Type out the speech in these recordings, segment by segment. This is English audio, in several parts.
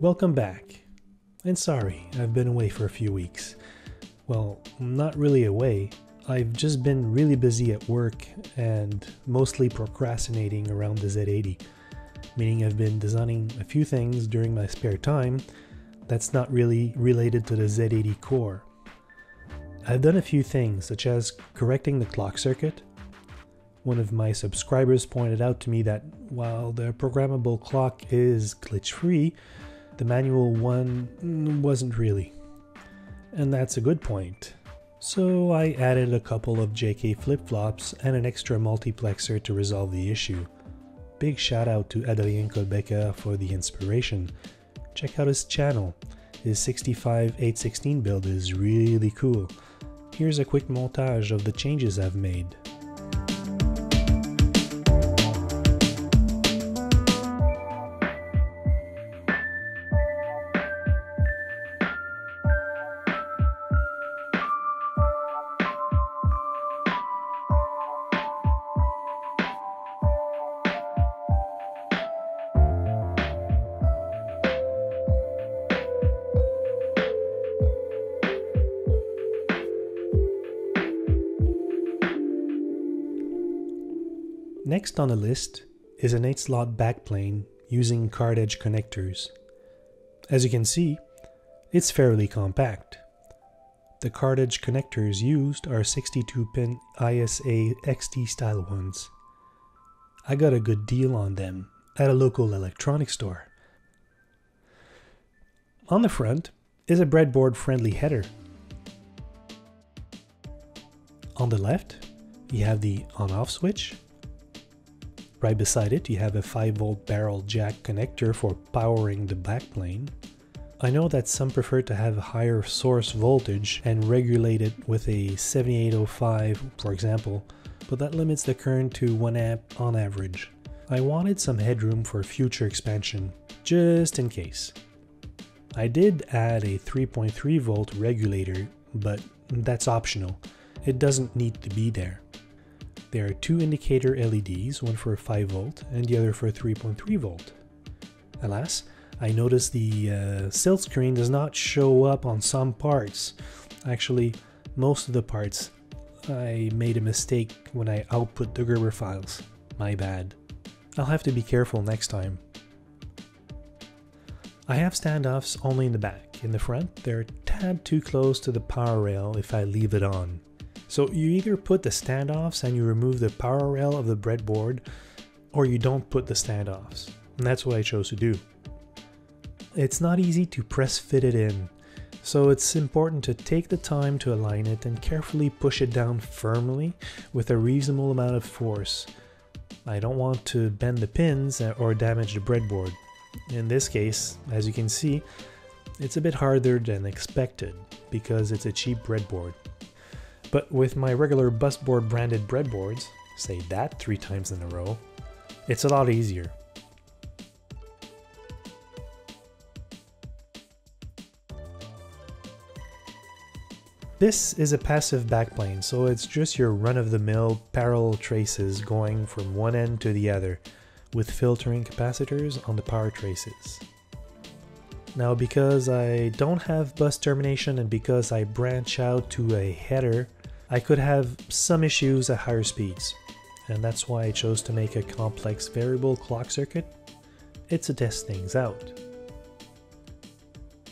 Welcome back. And sorry, I've been away for a few weeks. Well, not really away. I've just been really busy at work and mostly procrastinating around the Z80, meaning I've been designing a few things during my spare time that's not really related to the Z80 core. I've done a few things, such as correcting the clock circuit. One of my subscribers pointed out to me that while the programmable clock is glitch free, the manual one wasn't really. And that's a good point. So I added a couple of JK flip flops and an extra multiplexer to resolve the issue. Big shout out to Adrien Kohlbecker for the inspiration. Check out his channel. His 65816 build is really cool. Here's a quick montage of the changes I've made. Next on the list is an 8 slot backplane using card edge connectors. As you can see, it's fairly compact. The card edge connectors used are 62 pin ISA XT style ones. I got a good deal on them at a local electronics store. On the front is a breadboard friendly header. On the left, you have the on off switch Right beside it, you have a 5 volt barrel jack connector for powering the backplane. I know that some prefer to have a higher source voltage and regulate it with a 7805, for example, but that limits the current to 1 amp on average. I wanted some headroom for future expansion, just in case. I did add a 3.3 volt regulator, but that's optional. It doesn't need to be there. There are two indicator LEDs, one for 5 volt and the other for 3.3 volt. Alas, I noticed the uh, screen does not show up on some parts. Actually, most of the parts. I made a mistake when I output the Gerber files. My bad. I'll have to be careful next time. I have standoffs only in the back. In the front, they're tad too close to the power rail if I leave it on. So you either put the standoffs and you remove the power rail of the breadboard, or you don't put the standoffs. And that's what I chose to do. It's not easy to press fit it in, so it's important to take the time to align it and carefully push it down firmly with a reasonable amount of force. I don't want to bend the pins or damage the breadboard. In this case, as you can see, it's a bit harder than expected because it's a cheap breadboard. But with my regular busboard branded breadboards, say that three times in a row, it's a lot easier. This is a passive backplane, so it's just your run-of-the-mill parallel traces going from one end to the other, with filtering capacitors on the power traces. Now because I don't have bus termination and because I branch out to a header, I could have some issues at higher speeds, and that's why I chose to make a complex variable clock circuit. It's to test things out.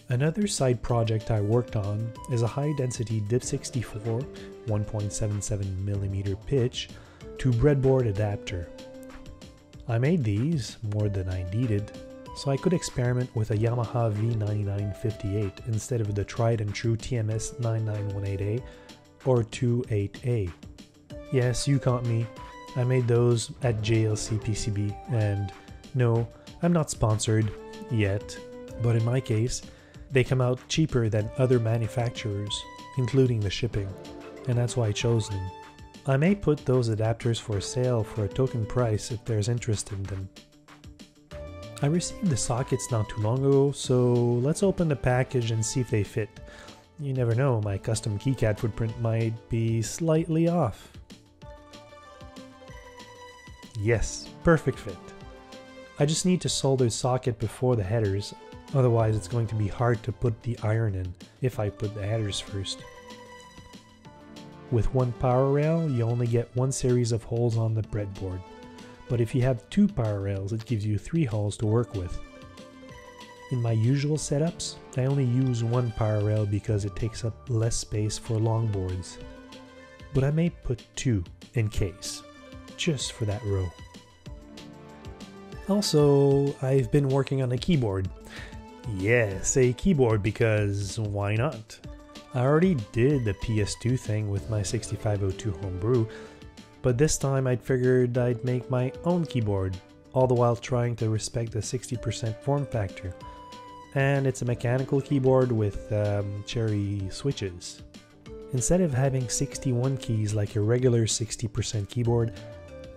Another side project I worked on is a high density DIP64 1.77mm pitch to breadboard adapter. I made these more than I needed, so I could experiment with a Yamaha V9958 instead of the tried and true TMS 9918A or 28A. Yes, you caught me. I made those at JLC PCB, and no, I'm not sponsored yet, but in my case, they come out cheaper than other manufacturers, including the shipping, and that's why I chose them. I may put those adapters for sale for a token price if there's interest in them. I received the sockets not too long ago, so let's open the package and see if they fit. You never know, my custom KiCad footprint might be slightly off. Yes, perfect fit. I just need to solder socket before the headers. Otherwise, it's going to be hard to put the iron in if I put the headers first. With one power rail, you only get one series of holes on the breadboard. But if you have two power rails, it gives you three holes to work with. In my usual setups, I only use one power rail because it takes up less space for long boards. But I may put two in case, just for that row. Also, I've been working on a keyboard. Yes, a keyboard because why not? I already did the PS2 thing with my 6502 homebrew, but this time I'd figured I'd make my own keyboard, all the while trying to respect the 60% form factor. And it's a mechanical keyboard with um, cherry switches. Instead of having 61 keys like a regular 60% keyboard,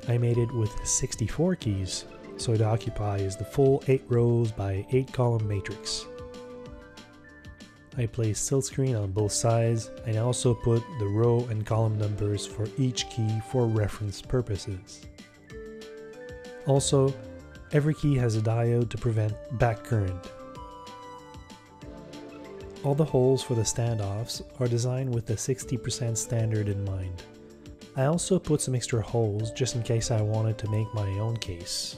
I made it with 64 keys, so it occupies the full 8 rows by 8 column matrix. I placed silkscreen on both sides and also put the row and column numbers for each key for reference purposes. Also, every key has a diode to prevent back current. All the holes for the standoffs are designed with the 60% standard in mind. I also put some extra holes just in case I wanted to make my own case.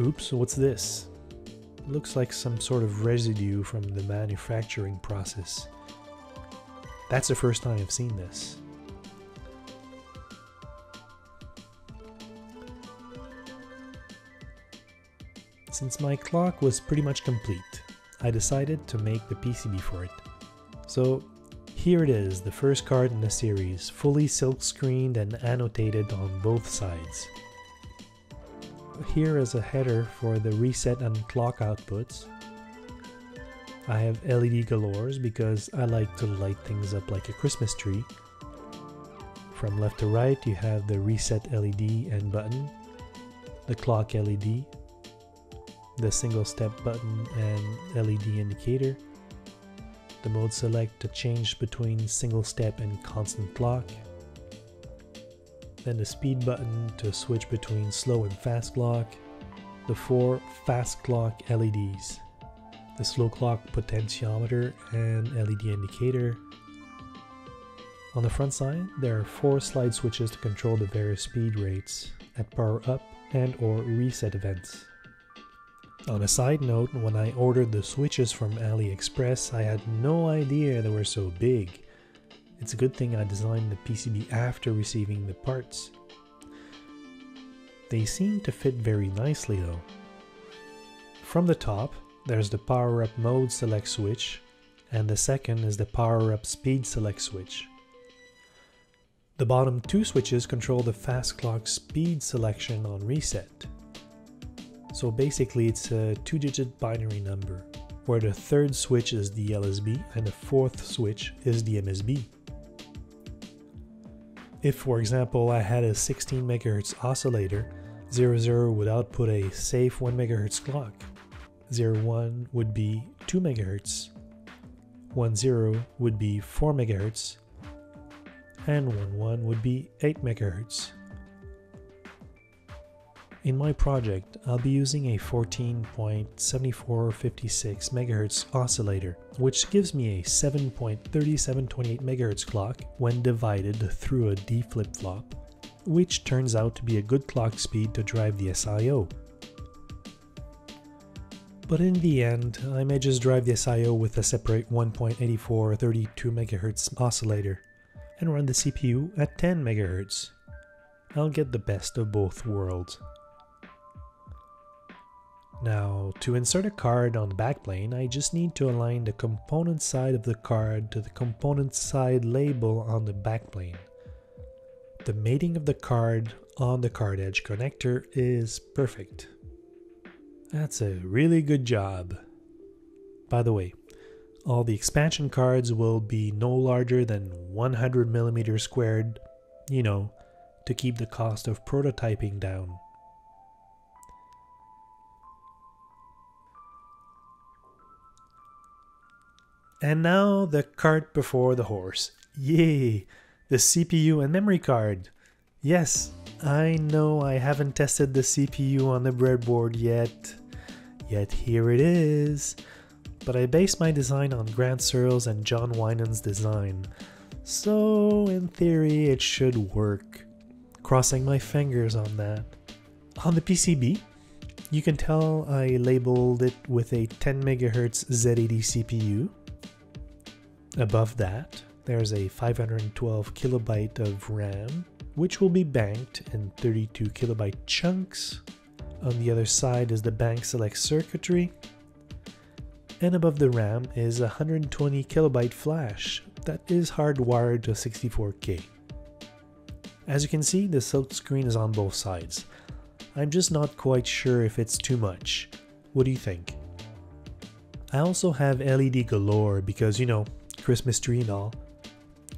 Oops, what's this? Looks like some sort of residue from the manufacturing process. That's the first time I've seen this. Since my clock was pretty much complete, I decided to make the PCB for it. So here it is, the first card in the series, fully silk screened and annotated on both sides here is a header for the reset and clock outputs. I have LED galores because I like to light things up like a Christmas tree. From left to right you have the reset LED and button, the clock LED, the single step button and LED indicator, the mode select to change between single step and constant clock, then the speed button to switch between slow and fast clock, the four fast clock LEDs, the slow clock potentiometer and LED indicator. On the front side, there are four slide switches to control the various speed rates at power up and or reset events. On a side note, when I ordered the switches from AliExpress, I had no idea they were so big. It's a good thing I designed the PCB after receiving the parts. They seem to fit very nicely though. From the top, there's the power up mode select switch, and the second is the power up speed select switch. The bottom two switches control the fast clock speed selection on reset. So basically it's a two digit binary number, where the third switch is the LSB and the fourth switch is the MSB. If, for example, I had a 16 MHz oscillator, 00 would output a safe 1 MHz clock. 01 would be 2 MHz, 10 would be 4 MHz, and 11 would be 8 MHz. In my project, I'll be using a 14.7456 MHz oscillator, which gives me a 7.3728 MHz clock when divided through a D flip-flop, which turns out to be a good clock speed to drive the SIO. But in the end, I may just drive the SIO with a separate 1.8432 MHz oscillator and run the CPU at 10 MHz. I'll get the best of both worlds. Now, to insert a card on the backplane, I just need to align the component side of the card to the component side label on the backplane. The mating of the card on the card edge connector is perfect. That's a really good job. By the way, all the expansion cards will be no larger than 100 millimeters squared, you know, to keep the cost of prototyping down. And now the cart before the horse. Yay! The CPU and memory card. Yes, I know I haven't tested the CPU on the breadboard yet. yet here it is. But I based my design on Grant Searle's and John Winans' design, so in theory it should work. Crossing my fingers on that. On the PCB, you can tell I labeled it with a 10 MHz Z80 CPU. Above that, there's a 512 kilobyte of RAM, which will be banked in 32 kilobyte chunks. On the other side is the bank select circuitry. And above the RAM is a 120 kilobyte flash that is hardwired to 64K. As you can see, the silk screen is on both sides. I'm just not quite sure if it's too much. What do you think? I also have LED galore because, you know, Christmas tree and all.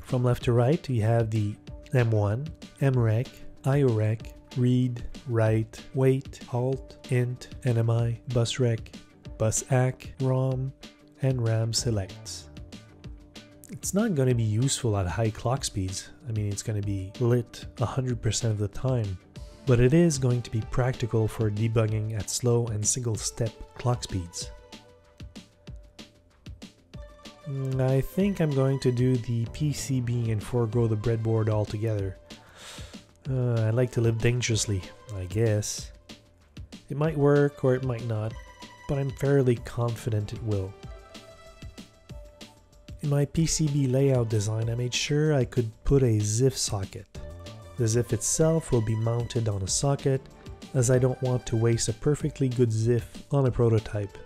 From left to right, you have the M1, MREQ, IORQ, read, write, wait, alt, int, NMI, BUSREQ, BUSACK, ROM, and RAM selects. It's not going to be useful at high clock speeds. I mean, it's going to be lit 100% of the time. But it is going to be practical for debugging at slow and single step clock speeds. Mm, I think I'm going to do the PCB and forego the breadboard altogether. Uh, I like to live dangerously, I guess. It might work or it might not, but I'm fairly confident it will. In my PCB layout design, I made sure I could put a ZIF socket. The ZIF itself will be mounted on a socket, as I don't want to waste a perfectly good ZIF on a prototype.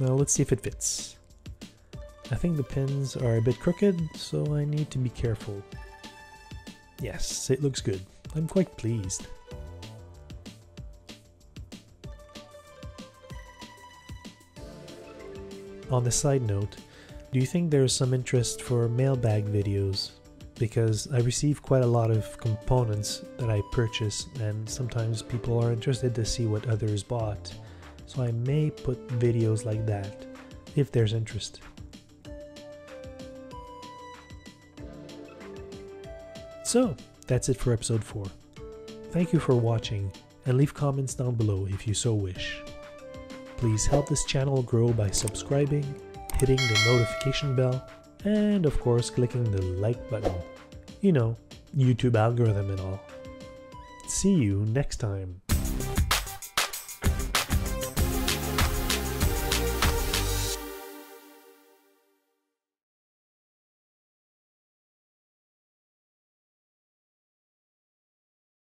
Now let's see if it fits. I think the pins are a bit crooked, so I need to be careful. Yes, it looks good. I'm quite pleased. On a side note, do you think there's some interest for mailbag videos? Because I receive quite a lot of components that I purchase, and sometimes people are interested to see what others bought. So I may put videos like that if there's interest. So, that's it for episode 4. Thank you for watching, and leave comments down below if you so wish. Please help this channel grow by subscribing, hitting the notification bell, and of course clicking the like button. You know, YouTube algorithm and all. See you next time.